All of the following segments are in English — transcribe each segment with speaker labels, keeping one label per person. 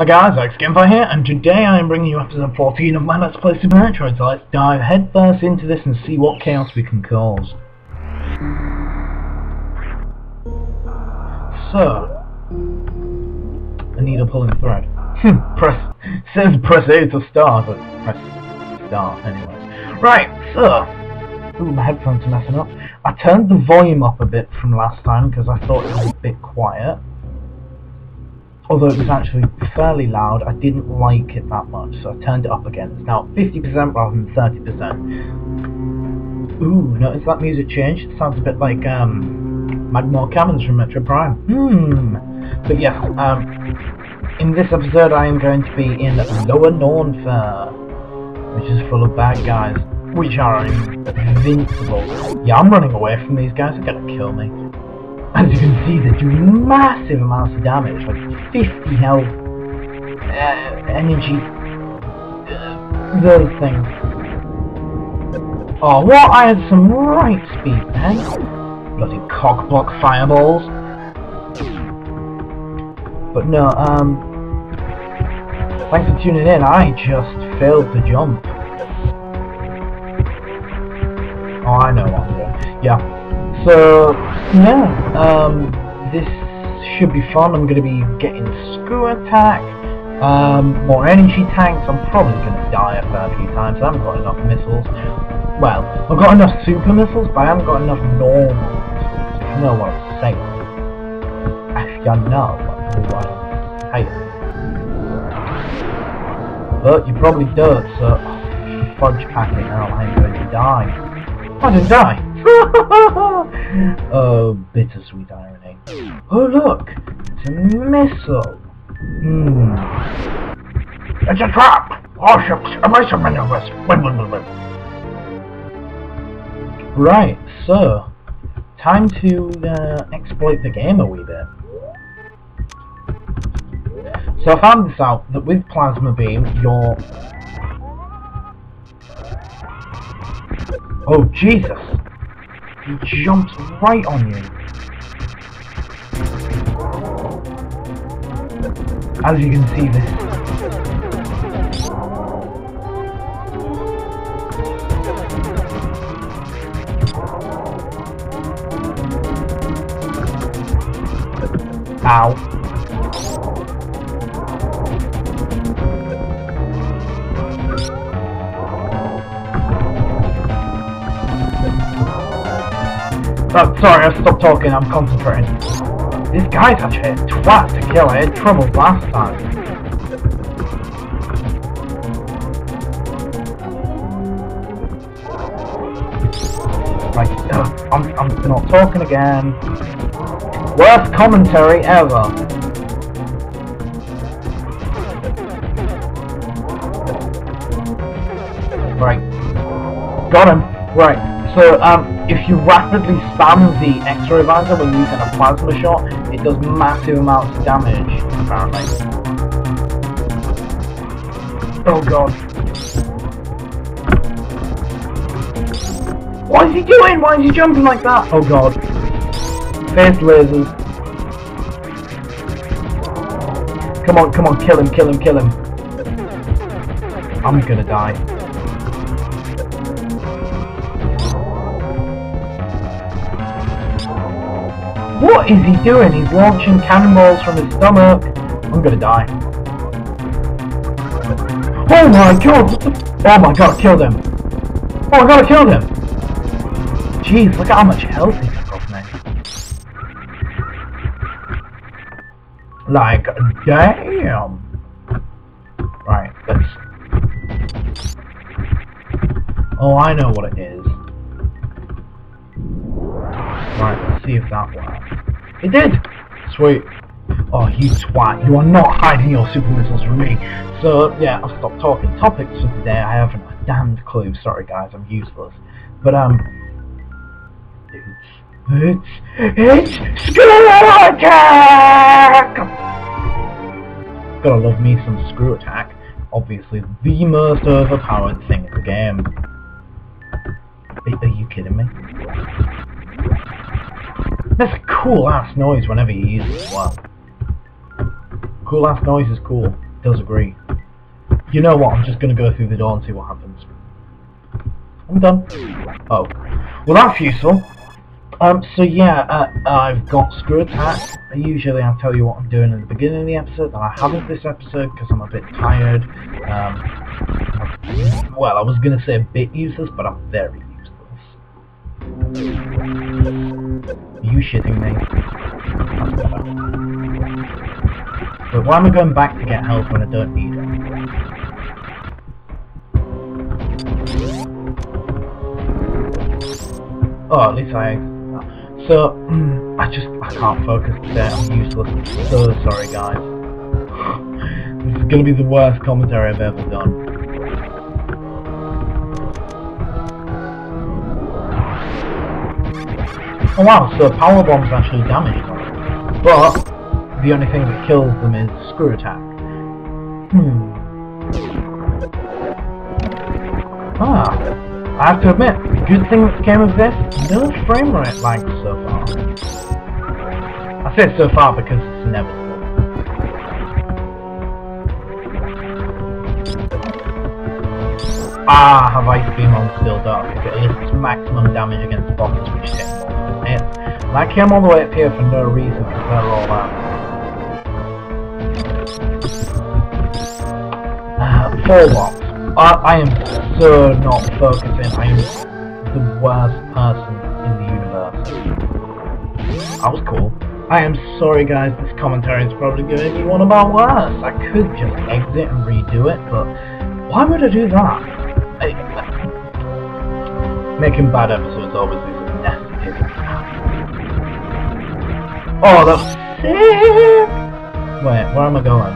Speaker 1: Hi guys, Alex here, and today I am bringing you episode 14 of my Let's Play Super Metroid, so let's dive headfirst into this and see what chaos we can cause. So, I need a pulling thread. Hmm, press, says press A to start, but press start anyway. Right, so, ooh, my headphones are messing up. I turned the volume up a bit from last time because I thought it was a bit quiet although it was actually fairly loud, I didn't like it that much, so I turned it up again. It's now 50% rather than 30%. Ooh, notice that music change? It sounds a bit like, um, Magmoor from Metroid Prime. Hmm. But yes, um, in this episode I am going to be in Lower Norfair, which is full of bad guys, which are invincible. Yeah, I'm running away from these guys, they're gonna kill me. As you can see, they're doing massive amounts of damage, like 50 health, uh, energy, uh, those things. Oh, what? I had some right speed then. Bloody cockblock fireballs. But no, um, thanks for tuning in. I just failed to jump. Oh, I know what I'm doing. Yeah, so, yeah, um, this should be fun. I'm going to be getting screw attack, um, more energy tanks. I'm probably going to die a fair few times. I haven't got enough missiles. Well, I've got enough super missiles, but I haven't got enough normal missiles. You know what I'm saying. If you know what I'm saying. But you probably don't, so fudge packing out, I'm going to die. I didn't die! oh, bittersweet irony. Oh look! It's a missile! Hmm. It's a trap! All ships, erase maneuvers! Win, win, win, win. Right, so... Time to uh, exploit the game a wee bit. So I found this out, that with Plasma Beam, you're... Oh, Jesus! He jumps right on you. As you can see this. Ow. Oh, sorry, I stopped talking, I'm concentrating. This guy's actually a twat to kill, I had trouble last time. Right, uh, I'm, I'm not talking again. Worst commentary ever. Right. Got him. Right. So, um, if you rapidly spam the X-ray visor when using a plasma shot, it does massive amounts of damage, apparently. Oh god. What is he doing? Why is he jumping like that? Oh god. Face lasers. Come on, come on, kill him, kill him, kill him. I'm gonna die. What is he doing? He's launching cannonballs from his stomach. I'm gonna die. Oh my god! Oh my god, oh, I killed him! Oh my god, I killed him! Jeez, look at how much health he took off me. Like, damn! Right, let's... Oh, I know what it is. Right, let's see if that works. It did! Sweet. Oh, you twat. You are not hiding your super missiles from me. So, yeah, I'll stop talking. Topics for today, I haven't a damned clue. Sorry, guys, I'm useless. But, um... It's... It's... Screw Attack! Gotta love me some Screw Attack. Obviously, the most overpowered thing in the game. Are you kidding me? That's a cool ass noise whenever you use it as well. Cool ass noise is cool. does agree. You know what, I'm just going to go through the door and see what happens. I'm done. Oh. Well, that's useful. Um, so yeah, uh, I've got Screw Attack. Usually I tell you what I'm doing at the beginning of the episode, and I haven't this episode because I'm a bit tired. Um, well, I was going to say a bit useless, but I'm very useless. You shitting me? But why am I going back to get health when I don't need it? Oh, at least I so, I just, I can't focus today, I'm useless. So sorry guys. this is gonna be the worst commentary I've ever done. Oh wow, so power bombs actually damage them. But, the only thing that kills them is screw attack. Hmm. Ah, I have to admit, good thing that came of this, no frame rate lags so far. I say so far because it's inevitable. Ah, have Ice Beam on Still Dark, it lists maximum damage against bosses which take multiple hits. And I came all the way up here for no reason because they're all out. Uh, four blocks. I, I am so not focusing. I am the worst person in the universe. That was cool. I am sorry guys, this commentary is probably going to be one about worst. I could just exit and redo it, but why would I do that? Making bad episodes always is a necessity. Oh, that's sick! Wait, where am I going?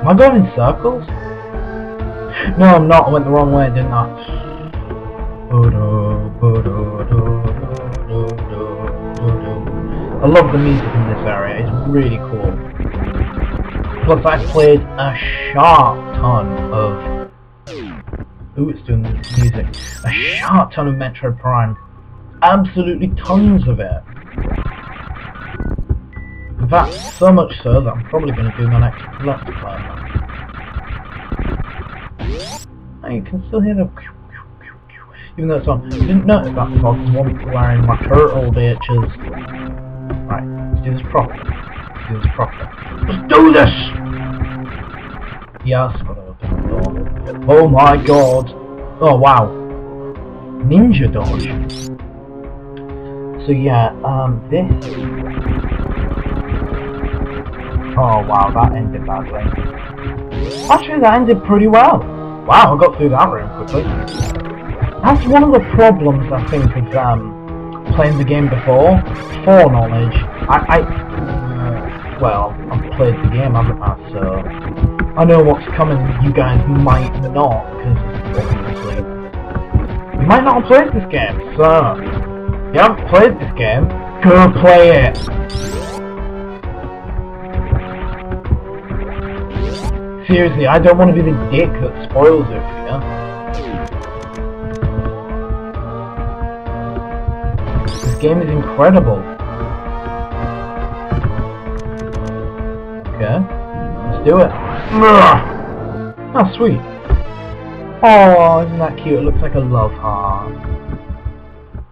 Speaker 1: Am I going in circles? No, I'm not. I went the wrong way, didn't I? I love the music in this area. It's really cool. Plus, I played a sharp ton of... Ooh, it's doing the music. A sharp ton of Metroid Prime. Absolutely tons of it. In fact, so much so that I'm probably going to do my next Let's Play. Oh, you can still hear the... Even though it's on. You didn't notice that because I was wearing my turtle bitches. Right, let's do this properly. This properly. Let's do this! Open the door. Oh my god! Oh wow. Ninja dodge. So yeah, um, this Oh wow, that ended badly. Actually, that ended pretty well. Wow, I got through that room quickly. That's one of the problems, I think, with um, playing the game before. Foreknowledge. I, I well, I've played the game, haven't I? So I know what's coming. You guys might not, because obviously you might not have played this game. So if you haven't played this game. Go play it. Seriously, I don't want to be the dick that spoils it you. This game is incredible. Okay, let's do it. Oh, sweet. Oh, isn't that cute? It looks like a love heart.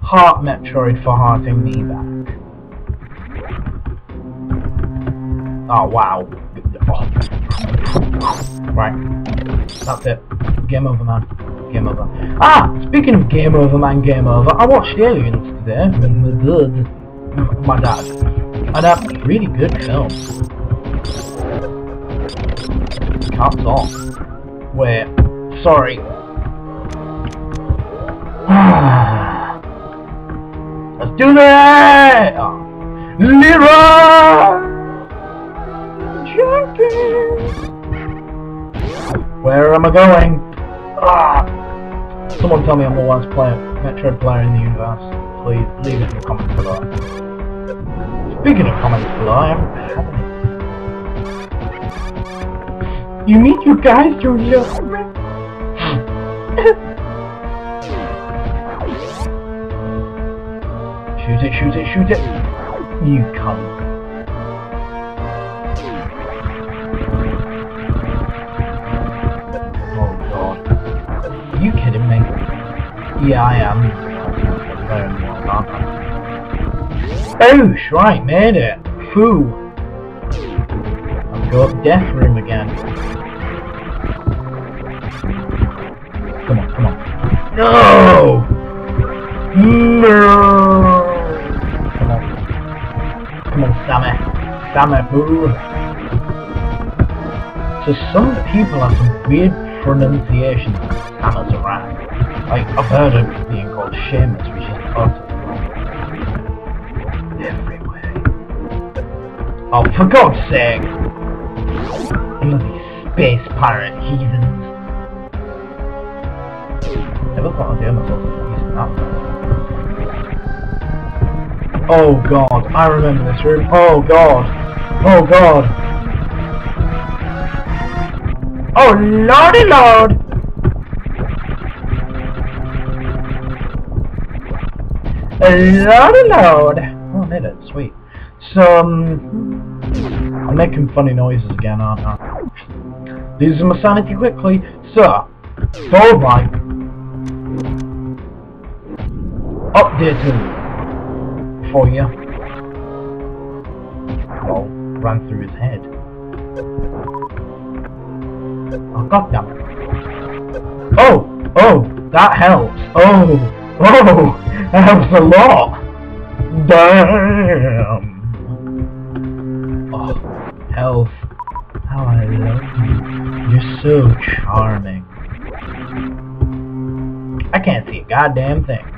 Speaker 1: Heart Metroid for hearting me back. Oh, wow. Oh. Right. That's it. Game over, man. Game over. Ah! Speaking of game over, man, game over, I watched Aliens today with my dad. My dad. And a really good film. Cuts off. Where, Sorry. Let's do that! Oh. Leroy! Jenkins! Where am I going? Ah! Someone tell me I'm the worst player, Metroid player in the universe. Please leave it in the comments below. Speaking of comments below, I haven't you meet your guys Julia. shoot it, shoot it, shoot it! You come. Oh god. Are you kidding me? Yeah, I am. Oh, Shrike made it! Foo! I've got Death Room again. No! No! Come on. Come on, Sammy. Sammy, move. So some people have some weird pronunciations of Samus Aran. Like, I've heard of being called Seamus, which is wrong. Everywhere. Oh, for God's sake! Bloody space pirate heathens. Never thought I'd hear myself using that. Oh god, I remember this room. Oh god. Oh god. Oh lordy lord! Lordy lord! Oh, I it, sweet. So, um, I'm making funny noises again, aren't I? Losing my sanity quickly. So, fall Updating for you. Oh, ran through his head. Oh, god damn it. Oh! Oh! That helps! Oh! Oh! That helps a lot! Damn! Oh, health. How I love you. You're so charming. I can't see a goddamn thing.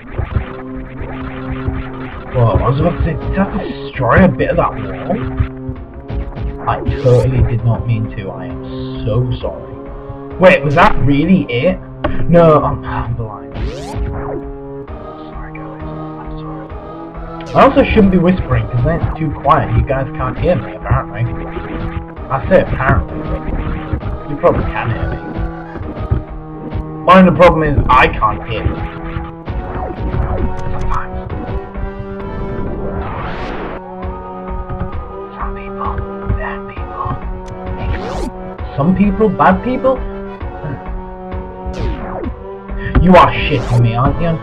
Speaker 1: Whoa, I was about to say, did I destroy a bit of that wall? I totally did not mean to. I am so sorry. Wait, was that really it? No, I'm, I'm blind. Sorry guys, I'm sorry. I also shouldn't be whispering because then it's too quiet. You guys can't hear me apparently. I say apparently, but you probably can hear me. My only problem is I can't hear you. Some people, bad people? You are shit shitting me, aren't you?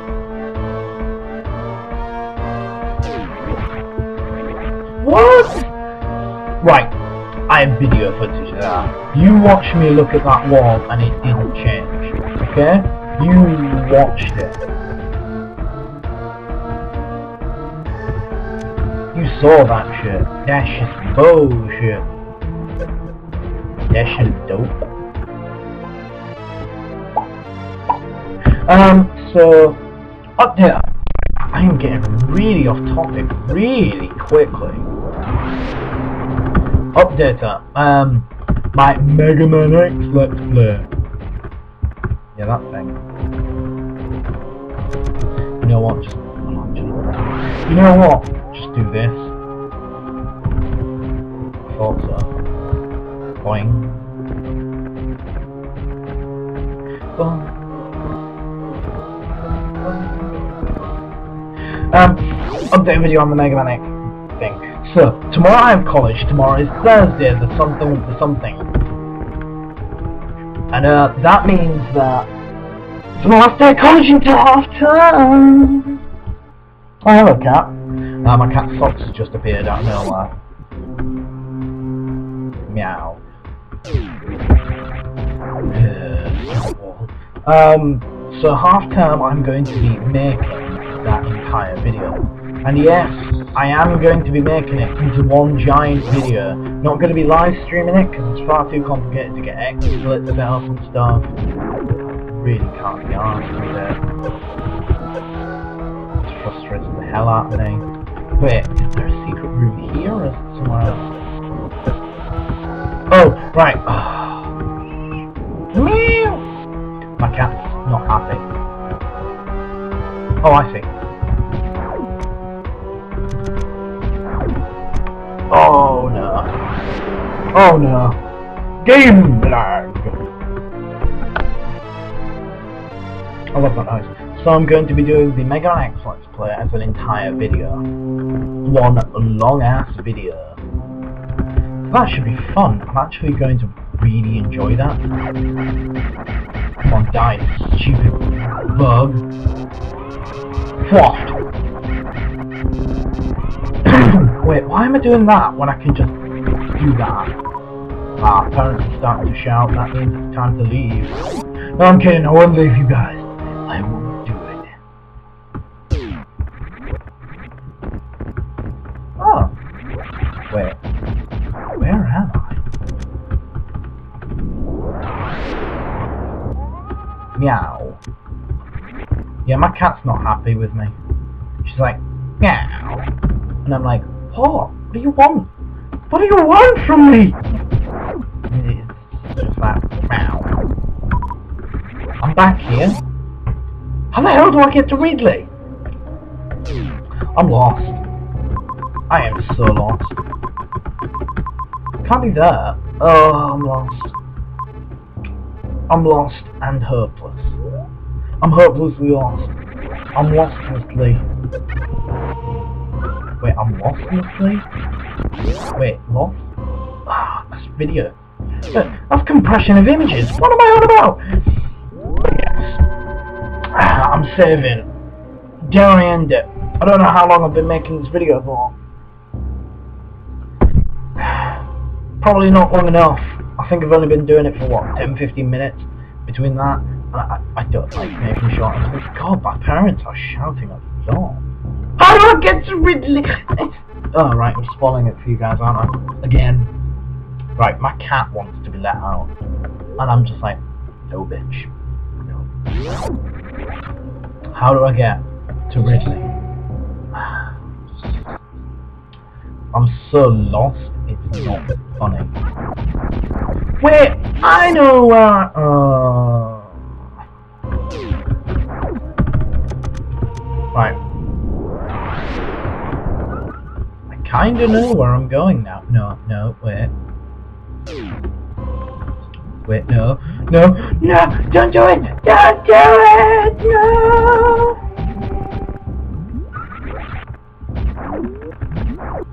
Speaker 1: What? Right, I have video footage of that. You watched me look at that wall and it didn't change, okay? You watched it. You saw that shit. That's just bullshit. That shit's dope. Um, so, update. I am getting really off topic really quickly. Updater. Um, my Mega Man X Let's Play. Yeah, that thing. You know what? Just, you know what? Just do this. I thought so. Boing. Boing. Um, update video on the Mega Man X thing. So, tomorrow I have college, tomorrow is Thursday, the something the something. And uh, that means that it's my last day of college until half term. Oh, hello cat. Uh, my socks has just appeared out of nowhere. Meow. Um, so half term I'm going to be making that entire video. And yes, I am going to be making it into one giant video. Not going to be live streaming it because it's far too complicated to get X splits out and stuff. Really can't be arsed with it. It's frustrating the hell out of me. Wait, is there a secret room here or somewhere else? Oh, right. Meow! Cat's not happy. Oh, I see. Oh no. Oh no. Game lag! I love that noise. So I'm going to be doing the Mega X Let's Play as an entire video. One long ass video. That should be fun. I'm actually going to really enjoy that. Come on, die, stupid bug. Waft. Wait, why am I doing that when I can just do that? Ah, parents are starting to shout, that means it's time to leave. No, I'm kidding, I won't leave you guys. Happy with me. She's like, meow. And I'm like, what? What do you want? What do you want from me? It's just like, meow. I'm back here. How the hell do I get to Ridley? I'm lost. I am so lost. Can't be there. Oh, I'm lost. I'm lost and hopeless. I'm hopelessly lost. I'm lostlessly. Wait, I'm lostlessly? Wait, lost? Ah, this video. That's compression of images. What am I on about? Yes. Ah, I'm saving. Dare I end it? I don't know how long I've been making this video for. Probably not long enough. I think I've only been doing it for what, 10-15 minutes between that. I, I, don't like making short. I'm like, God, my parents are shouting a lot. How do I get to Ridley? oh, right, I'm spoiling it for you guys, aren't I? Again. Right, my cat wants to be let out. And I'm just like, no, bitch. No. How do I get to Ridley? I'm so lost, it's not funny. Wait, I know where. Uh... I kinda know where I'm going now. No, no, wait. Wait, no, no, no! Don't do it! Don't do it! No!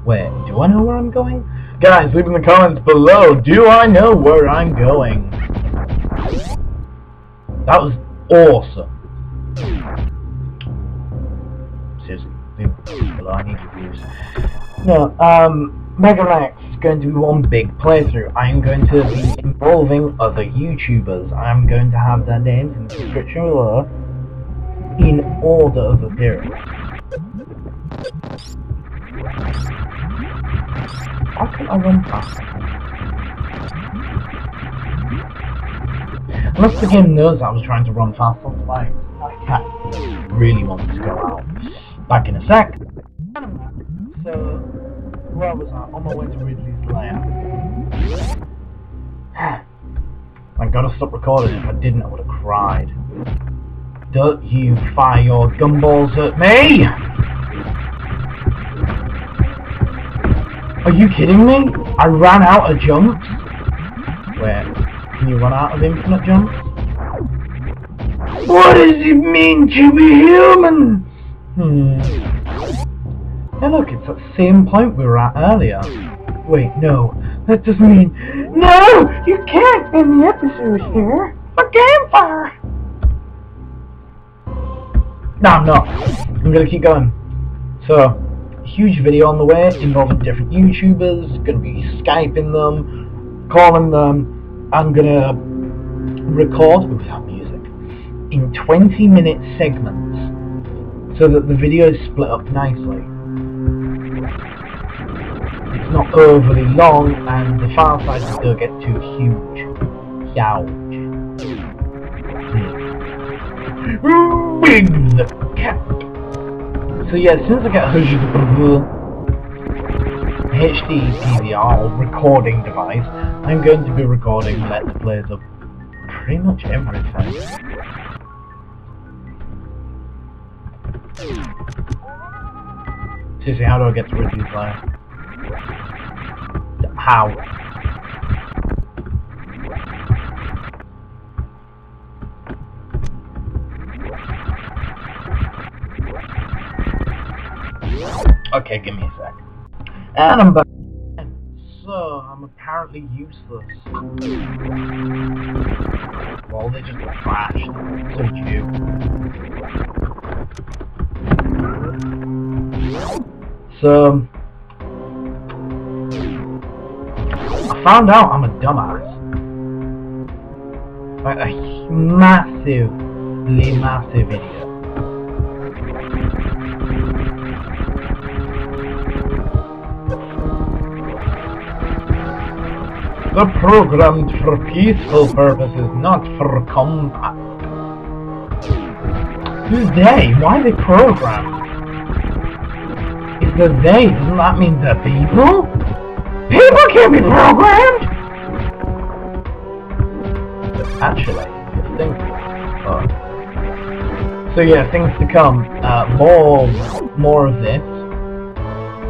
Speaker 1: Wait, do I know where I'm going? Guys, leave in the comments below, do I know where I'm going? That was awesome. No, um, Mega Max is going to be one big playthrough. I'm going to be involving other YouTubers. I'm going to have their names in the description below in order of appearance. How can I run fast? Unless the game knows I was trying to run fast, on my, cat really wants to go out. Back in a sec. So, where was I? On my way to Ridley's lair. I gotta stop recording. If I didn't, I would have cried. Don't you fire your gumballs at me! Are you kidding me? I ran out of jumps? Wait, can you run out of infinite jumps? What does it mean to be human? Hmm. Look, it's that same point we were at earlier. Wait, no. That doesn't mean... No! You can't end the episode here! For campfire! No, I'm not. I'm gonna keep going. So, huge video on the way involving different YouTubers, gonna be Skyping them, calling them, I'm gonna record without music in 20 minute segments so that the video is split up nicely. It's not overly long and the file sizes don't get too huge. Huge. Hmm. Big the. So yeah, as soon as I get a HD PVR recording device, I'm going to be recording Let's Plays of pretty much everything. Seriously, how do I get to Ridley's Lair? How? Okay, give me a sec. And I'm back. So, I'm apparently useless. Well, they just crashed. So did So, I found out I'm a dumbass. Like a massively massive idiot. The programmed for peaceful purposes, not for combat. Who's they? Why are they programmed? If they're they, doesn't that mean they're people? People can't be programmed! Actually, think... Oh. So yeah, things to come. Uh, more, more of this.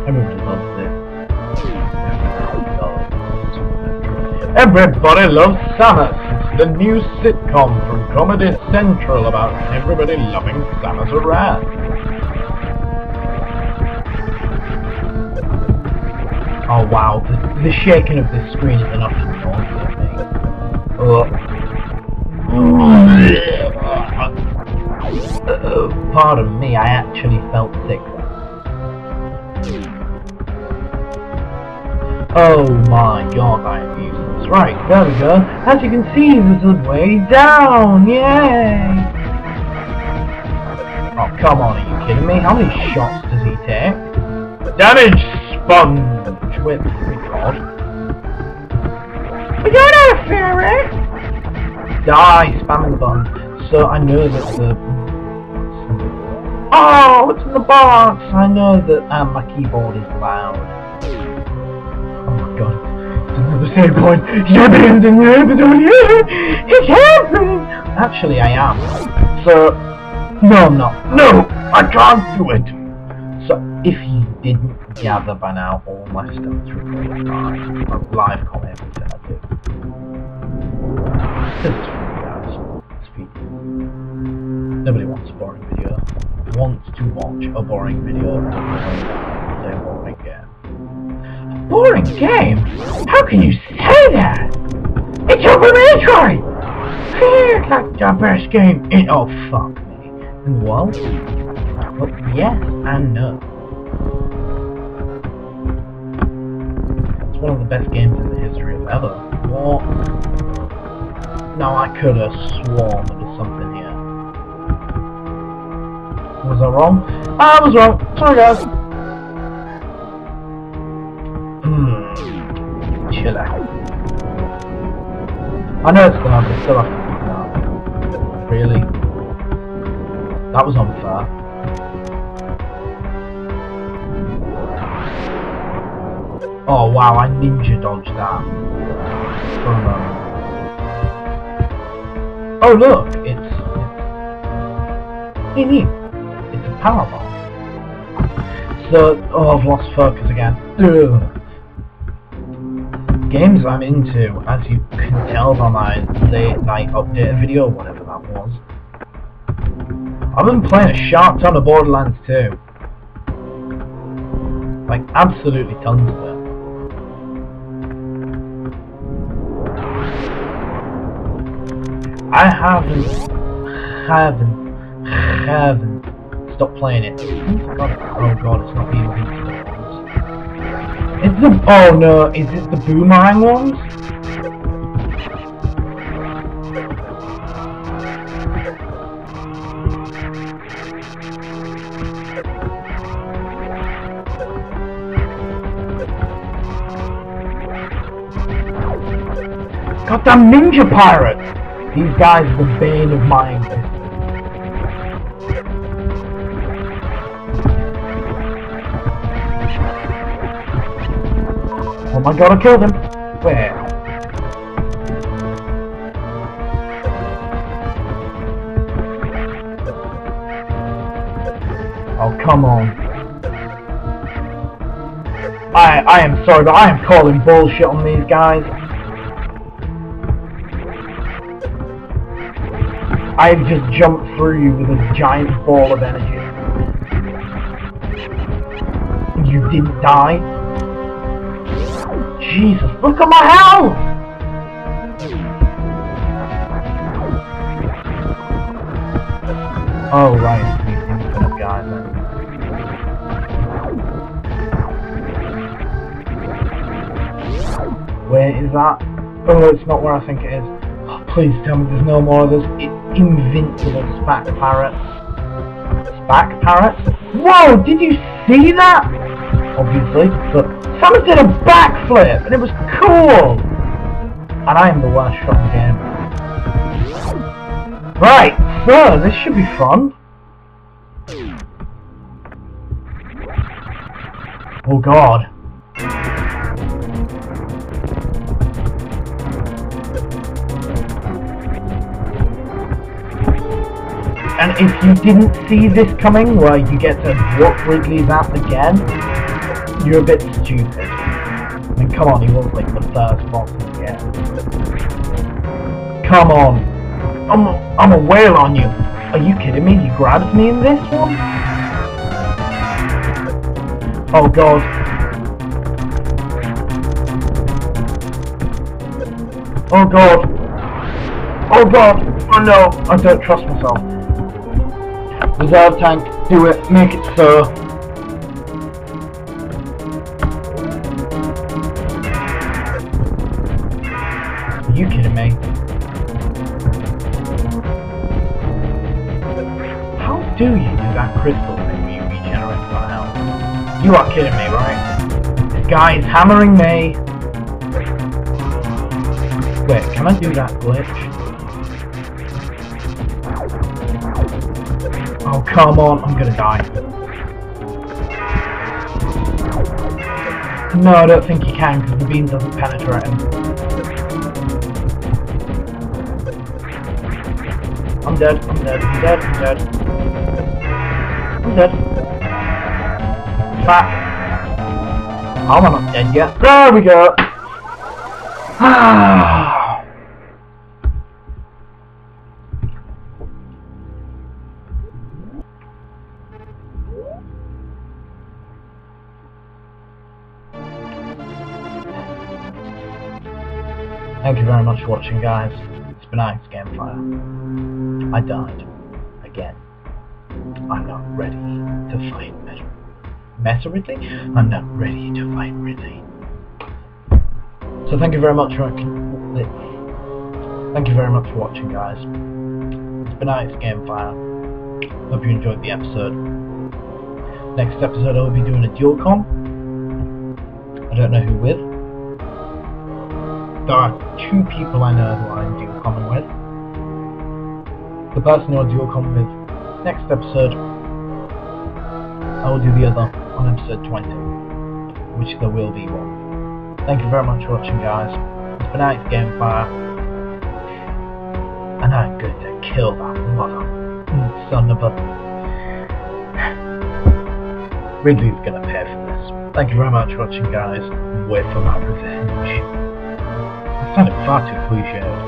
Speaker 1: Everybody loves this. Everybody loves Samus. It's the new sitcom from Comedy Central about everybody loving Samus Aran. Oh wow, the, the shaking of this screen is enough to nauseate me. Uh, pardon me, I actually felt sick Oh my god, I am useless. Right, there we go. As you can see, this is way down. Yay! Oh, come on, are you kidding me? How many shots does he take? Damage sponge me god. But you're not a fairy! Die, spamming the button. So I know that the... Oh, it's in the box! I know that um, my keyboard is loud Oh my god. the same point. It's happening! Actually, I am. So, no, I'm not. No! I can't do it! So, if you didn't gather by now, all my stuff is recorded live. Live comment everything I do. This is guys. Speed. Nobody wants a boring video. Wants to watch a boring video. Play a boring game A boring game? How can you say that? It's Super Metroid! It's like the best game in- oh fuck me. In the world? Well, yes and no. One of the best games in the history of ever. What? No, I could have sworn there was something here. Was I wrong? I was wrong. Sorry guys. Hmm. chill out. I know it's gonna, but still have to. Really? That was unfair. Oh wow, I ninja dodged that. Oh, Moment. Oh look, it's... Hey neat. It's a power bomb. So, oh I've lost focus again. Ugh games I'm into, as you can tell by my late night update video, whatever that was. I've been playing a sharp ton of Borderlands 2. Like, absolutely tons of it. I haven't, haven't, haven't stopped playing it. Oh god, it's not even is the oh no, is it the boomerang ones? Goddamn ninja pirate! These guys are the bane of my existence. Oh my god, I killed him! Where? Oh, come on. I, I am sorry, but I am calling bullshit on these guys. I just jumped through you with a giant ball of energy. and You didn't die? Jesus, look at my health! Oh, right. Infinite guy then. Where is that? Oh, it's not where I think it is. Oh, please tell me there's no more of this invincible spack parrots. Spack parrots? Whoa, did you see that? Obviously, but someone did a backflip and it was cool! And I am the worst shot in the game. Right, so this should be fun. Oh god. And if you didn't see this coming, where you get to walk Ridley's ass again, you're a bit stupid. I mean, come on, he was like the first boss in the game. Come on. I'm a, I'm a whale on you. Are you kidding me? He grabs me in this one? Oh god. Oh god. Oh god. Oh no. I don't trust myself. Reserve tank. Do it. Make it so. Are you kidding me? How do you do that crystal thing where you regenerate for health? You are kidding me, right? This guy is hammering me. Wait, can I do that glitch? Oh, come on, I'm gonna die. No, I don't think you can because the beam doesn't penetrate him. I'm dead, I'm dead, I'm dead, I'm dead. I'm dead. Oh, I'm not dead yet. There we go. Ah. Much for watching, guys. It's been Alex Gamefire. I died. Again. I'm not ready to fight Meta. Meta Ridley? I'm not ready to fight Ridley. So thank you very much for thank you very much for watching, guys. It's been Alex Gamefire. Hope you enjoyed the episode. Next episode I'll be doing a dual com. I don't know who with. There are two people I know who I'm dual common with. The person who I'll dual com with next episode, I will do the other on episode 20, which there will be one. Thank you very much for watching guys. It's been Alex Gamefire, and I'm going to kill that mother son of a... Ridley's gonna pay for this. Thank you very much for watching guys. Wait for my revenge. I found it far too cliche.